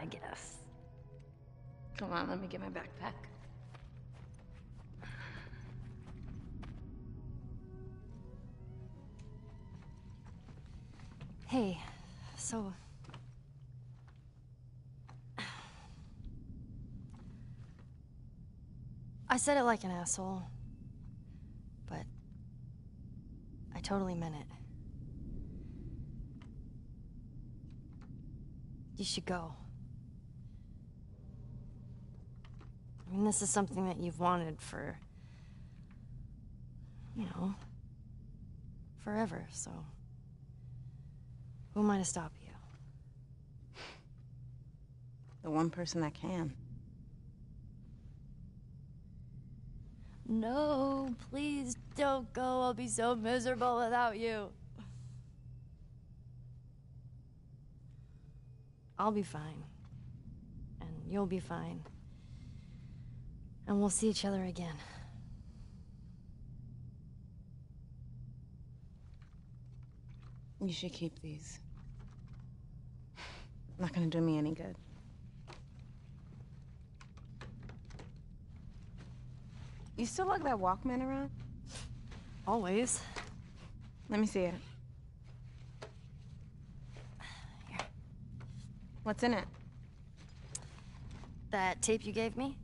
I guess. Come on, let me get my backpack. Hey, so. I said it like an asshole, but I totally meant it. You should go. I mean, this is something that you've wanted for, you know, forever, so. Who am I to stop you? The one person that can. No, please don't go. I'll be so miserable without you. I'll be fine. And you'll be fine. And we'll see each other again. You should keep these. Not gonna do me any good. You still lug that Walkman around? Always. Let me see it. Here. What's in it? That tape you gave me?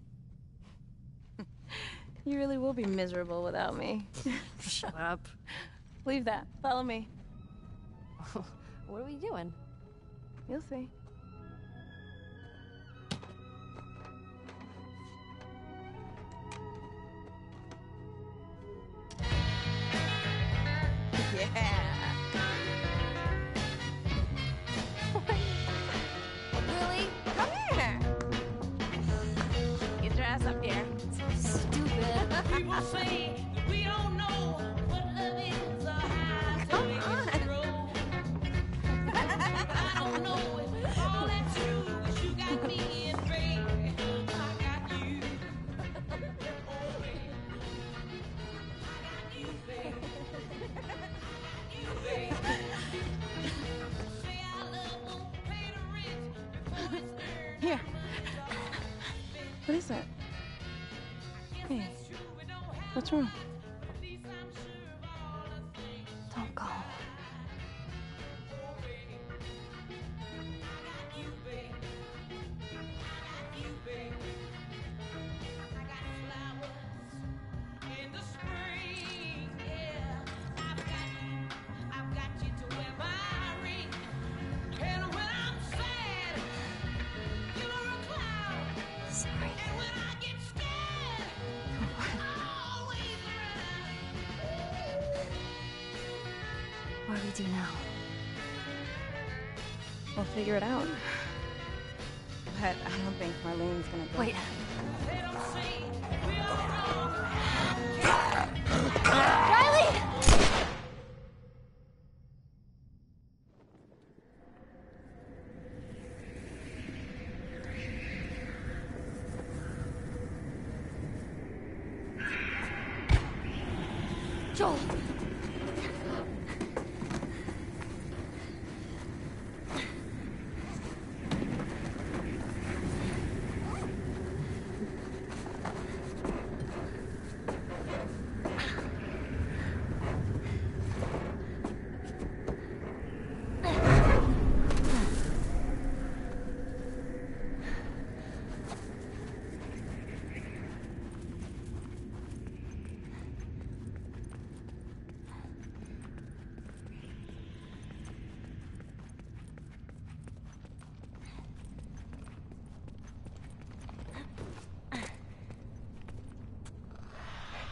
You really will be miserable without me. Shut up. Leave that. Follow me. what are we doing? You'll see. What's wrong? We do now? We'll figure it out. But I don't think Marlene's gonna go. Wait. Joel.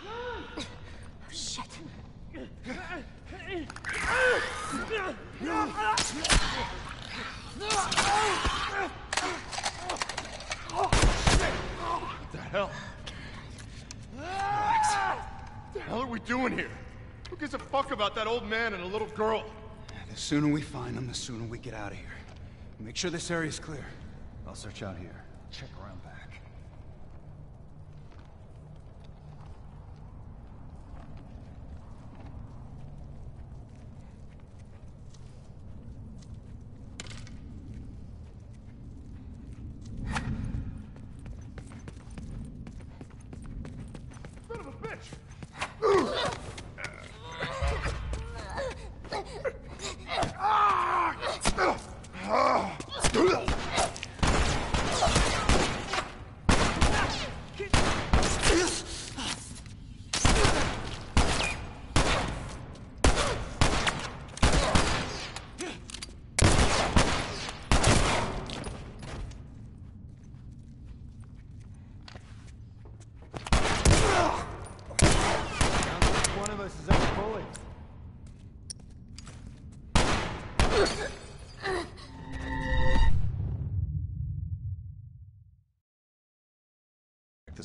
Oh, shit. What the hell? Alex, what the hell are we doing here? Who gives a fuck about that old man and a little girl? The sooner we find them, the sooner we get out of here. Make sure this area's clear. I'll search out here. Check around back.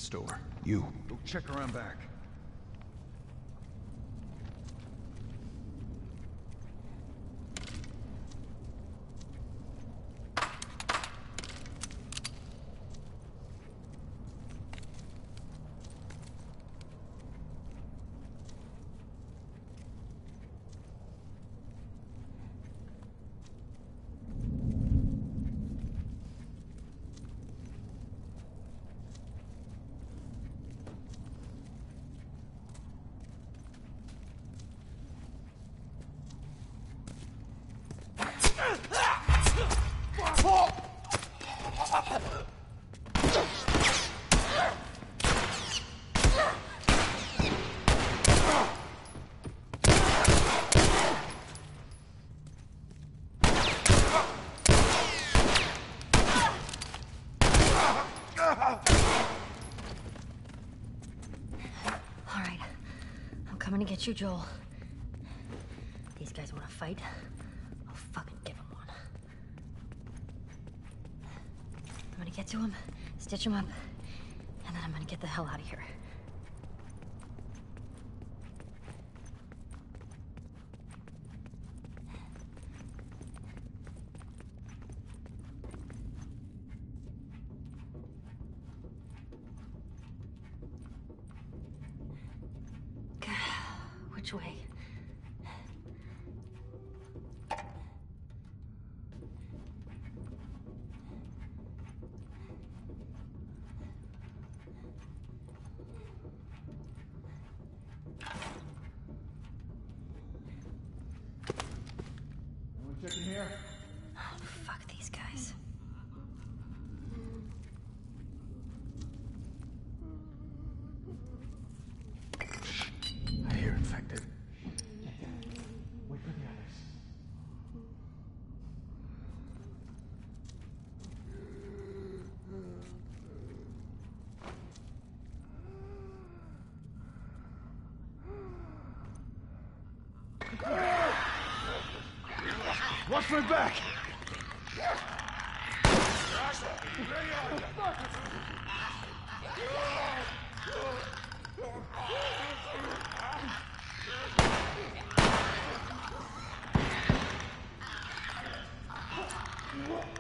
Store. You, go check around back. All right. I'm coming to get you, Joel. These guys want to fight? I'll fucking give them one. I'm gonna get to him, stitch him up, and then I'm gonna get the hell out of here. Which way? Checking here. Oh, fuck these guys. I hear infected. Wait for the others. My back! So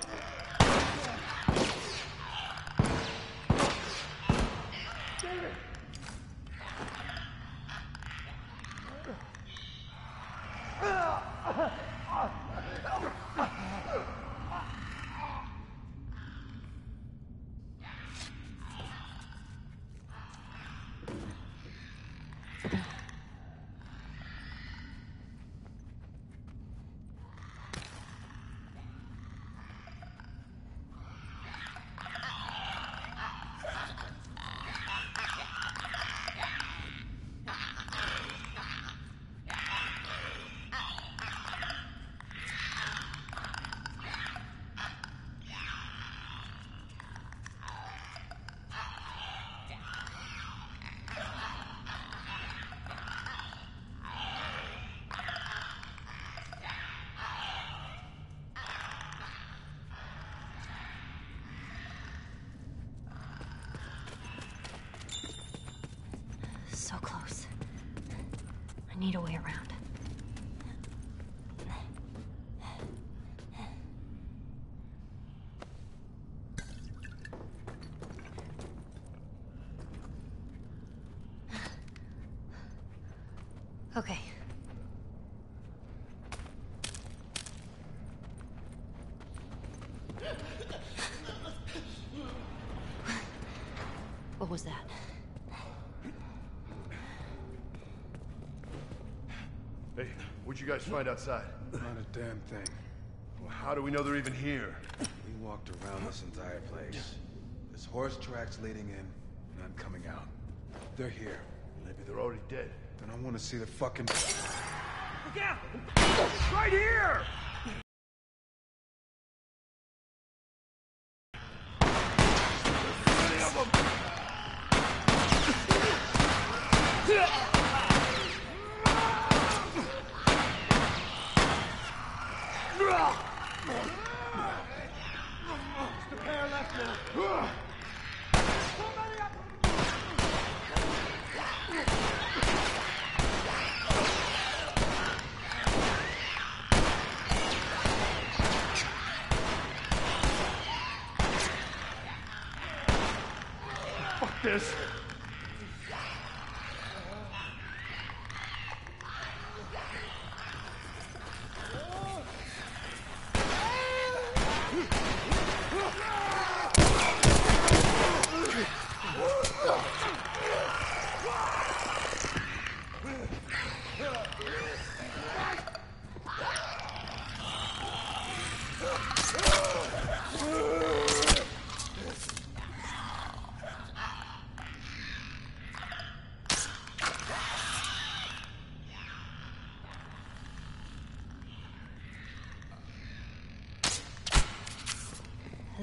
I need a way around. Okay. What was that? Hey, what'd you guys find outside? Not a damn thing. Well, how do we know they're even here? We walked around this entire place. There's horse tracks leading in, none coming out. They're here. Maybe they're already dead. Then I want to see the fucking. Look out! Right here!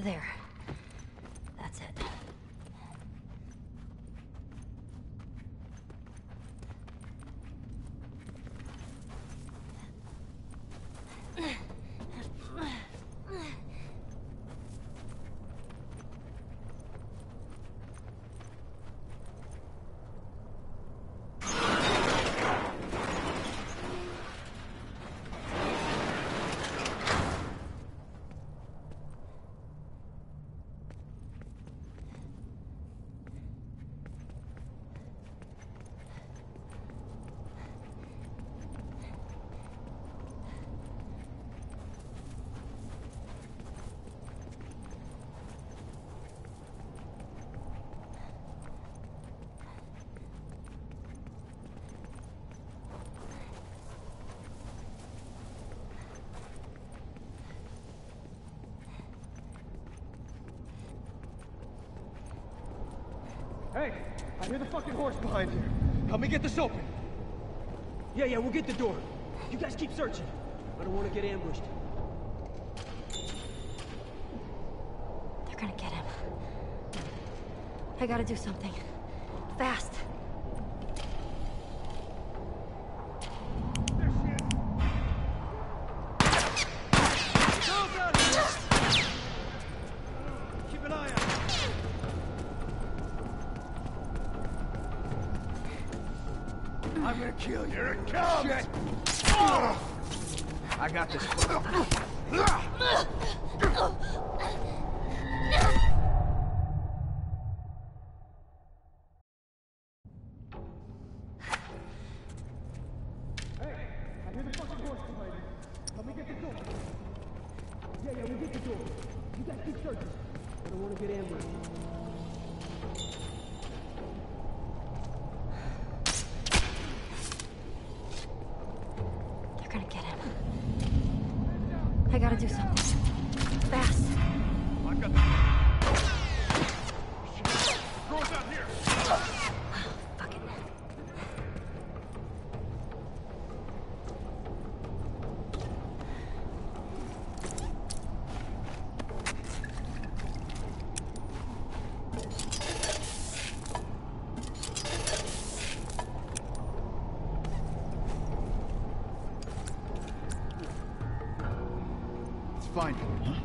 There. That's it. Hey, I hear the fucking horse behind you. Help me get this open. Yeah, yeah, we'll get the door. You guys keep searching. I don't want to get ambushed. They're gonna get him. I gotta do something. Fast. Keep an eye out. I'm gonna kill you. Here it comes! Shit. I got this. I hear the fucking horse behind. Help me get this open. Yeah, yeah, we'll get the door. You guys keep searching. I don't want to get ambushed. Find him,